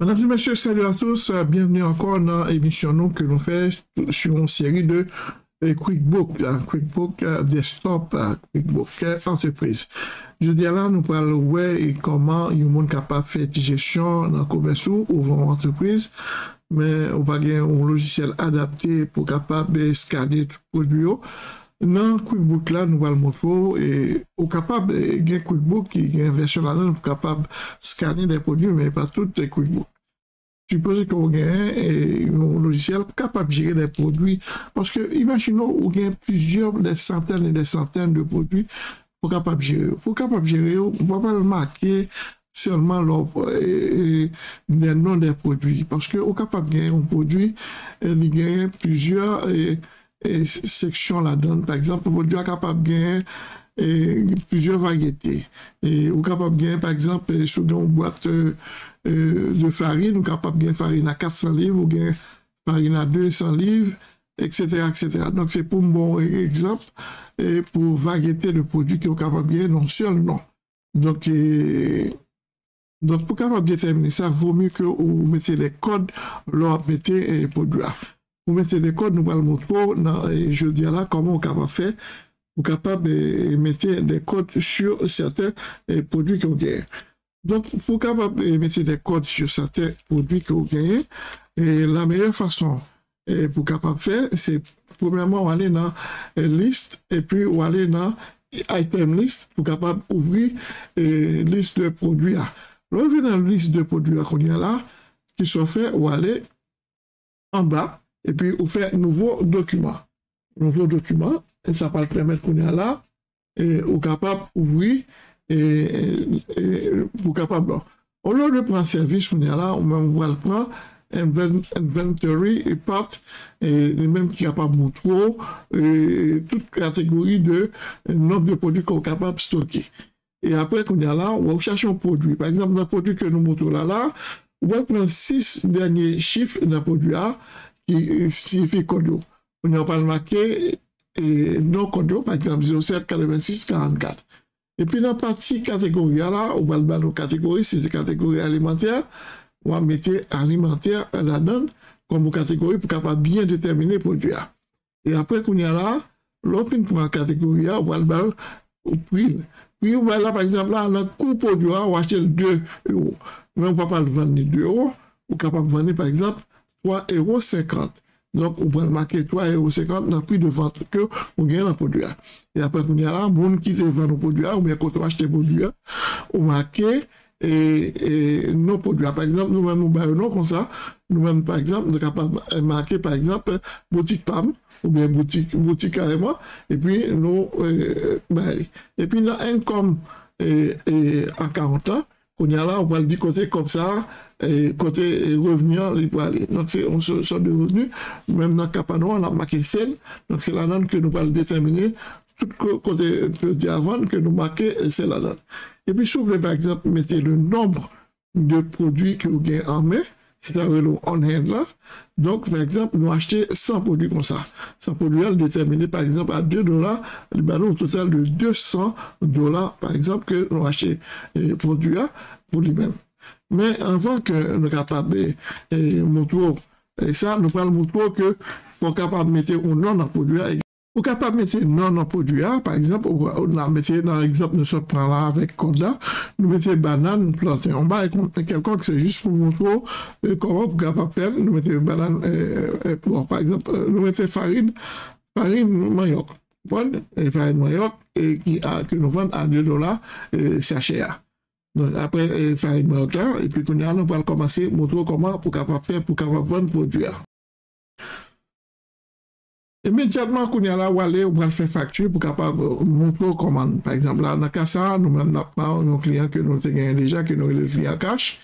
Mesdames et messieurs, salut à tous. Bienvenue encore dans l'émission que l'on fait sur une série de euh, QuickBook, hein, QuickBook euh, Desktop, euh, QuickBook Entreprise. Je dis là, nous parlons et comment il monde capable de faire gestion dans le commerce ou dans entreprise, mais on va gagner un logiciel adapté pour capable de scanner tout produit. Dans QuickBook là, nous allons montrer et on capable de QuickBook qui est une version de scanner des produits, mais pas toutes les QuickBooks suppose qu'on gagne un logiciel capable de gérer des produits. Parce que, imaginons, on gagne plusieurs, des centaines et des centaines de produits pour gérer. Capable gérer, on ne va pas le marquer seulement les noms des produits. Parce que, on capable de gagner un plusieurs sections là-dedans. Par exemple, capable de gagner et plusieurs variétés. Et est capable de par exemple, sur une boîte euh, de farine, est capable de farine à 400 livres, ou gagner farine à 200 livres, etc. etc. Donc, c'est pour un bon exemple, et pour variété de produits qui sont capables de non seulement. Donc, et, donc, pour capable de déterminer ça, vaut mieux que vous mettiez les codes, leur mettez les produits. pou mette de kod nou pal moutro nan e, je diya la koman ou kapab fe ou kapab e, e, mette de kod sur certain prodwi ki ou genye. Donk pou kapab mette de kod sur certain prodwi ki ou genye, la meyè fason pou kapab fe, se premièman ou ale nan list epi ou ale nan item list pou kapab ouvri list de prodwi a. Lò vi nan list de prodwi a kon yon la, ki so fe ou ale an ba et puis vous faites un nouveau document. Nouveau document, et ça va permettre qu'on est là, et ou capable d'ouvrir, et, et, pour capable. Au lieu de prendre service qu'on est là, on va le prendre inventory et part, et les mêmes qui sont capables de montrer, toute catégorie de nombre de produits qu'on est capable de stocker. Et après qu'on est là, on va chercher un produit. Par exemple, dans le produit que nous montrons là, là, on va prendre six derniers chiffres d'un produit A signifie code. On n'a pas marqué non code, par exemple 07 86 44. Et puis dans la partie catégorie là, on va le nos catégories, c'est catégorie alimentaire, on va mettre alimentaire là-dedans comme catégorie pour capable bien déterminer le produit. Et après qu'on y a là, l'autre la catégorie, on va le au prix. Puis on va là, par exemple, là, le coût produit, on va acheter 2 euros. Mais on ne peut pas le vendre 2 euros. On est capable de vendre, par exemple, 3,50 euros. Donc, on peut marquer 3,50 euros dans le prix de vente que on gagne dans le produit. Et après, on y a là, monde qui vend le produit, ou bien quand on achète le produit, on marque et, nos produits. Par exemple, nous-mêmes, nous baillons comme ça. Nous-mêmes, par exemple, nous sommes capables de marquer, par exemple, boutique PAM, ou bien boutique, boutique carrément, et puis nous, euh, Et puis, dans income et, et, en 40 ans, on y a là, on va le dire côté comme ça, et côté revenu, il peut aller. Donc, c'est une sorte de revenu. Même dans Capano, on a marqué celle. Donc, c'est la donne que nous allons déterminer tout côté petit avant que nous marquons, c'est la donne. Et puis, si vous voulez, par exemple, mettez le nombre de produits que vous avez en main, c'est-à-dire le on-hand là. Donc, par exemple, nous achetons 100 produits comme ça. 100 produits déterminés, par exemple, à 2 dollars, le ballon au total de 200 dollars, par exemple, que nous achetons les produits pour lui-même. Mais avant que nous capables de montrer et ça, nous parlons montrer que pour capable de mettre un nom dans le produit ou capable de mettre non dans le produit par exemple, on a mettre dans l'exemple nous sommes là avec code là, nous mettons banane, plantain. On va quelqu'un que c'est juste pour montrer euh, comment pour capable faire, nous mettons banane, euh, euh, bon, par exemple, nous mettons farine, farine manioc. Bon, et farine manioc, et qui a, que nous vendons à 2 dollars, sachet. Donc, après, faire une moteur, et puis, on on va commencer à montrer comment pour capable faire, pour Imediatman koun yala wale ou bral fè faktur pou kapab moun klo koman. Par exemple, la nan kasa, nou men nap pa ou nou kliyan ke nou te ganyan deja, ke nou le kliyan kache,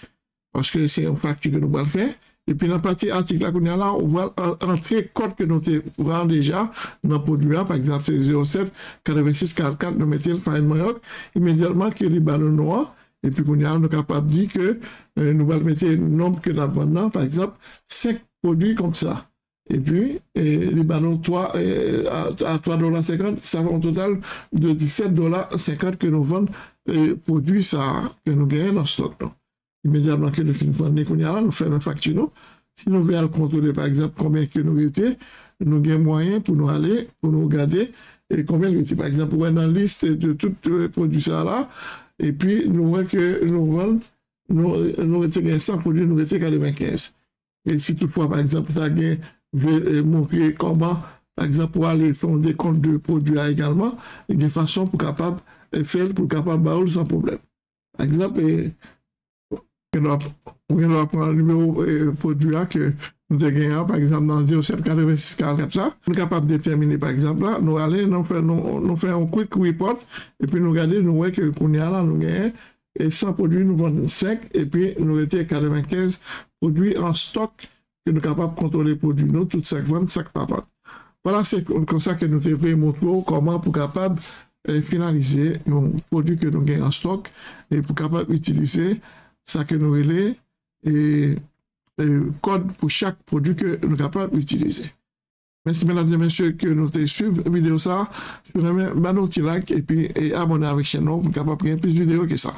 paske se yon faktur ke nou bral fè. Epi nan pati artik la koun yala, ou bral rentre euh, kote ke nou te bral deja, nan podluyan, par exemple, se 07 46 44 nou metel fayen mayok, imediatman ke li balon nou an, epi koun yala nou kapab di ke euh, nou bral metel nombe ke nan vandan, par exemple, 5 podluy kom sa. Et puis, et les ballons 3, eh, à 3,50$, ça fait un total de 17,50$ que nous vendons et eh, produits ça, que nous gagnons dans le stock. Non? Immédiatement que nous finissons nous ah, faisons une facture. Si nous voulons contrôler, par exemple, combien que nous étions, nous avons moyen pour nous aller, pour nous regarder, et combien nous étions. Par exemple, on est dans la liste de tous les produits ça là, et puis nous voyons que nous vendons, nous, nous étions 100 produits, nous étions 95. Et si toutefois, par exemple, tu as je eh, montrer comment, par exemple, pour aller faire des comptes de produits également, et des façons pour capable eh, faire, pour capable baoul sans problème. Par exemple, eh, on va prendre le numéro de produit que nous avons gagné, par exemple, dans 0786 44 ça. Nous sommes capables de déterminer, par exemple, là, nous allons, nous faisons un quick report, et puis nous regardons, nous voyons que qu'on là, nous gagnons et 100 produits, nous vendons 5, et puis nous étions 95 produits en stock que nous sommes capables de contrôler les produits, nous, toutes 5 ventes, 5 papas. Voilà, c'est comme ça que nous devons montrer comment pour capable de finaliser nos produits que nous gagnons en stock, et pour capable d'utiliser ça que nous relais et, code pour chaque produit que nous sommes capables d'utiliser. Merci mesdames et messieurs que nous suivi la vidéo ça. Je vous remercie, un petit like et puis abonnez avec la chaîne pour capable de plus de vidéos que ça.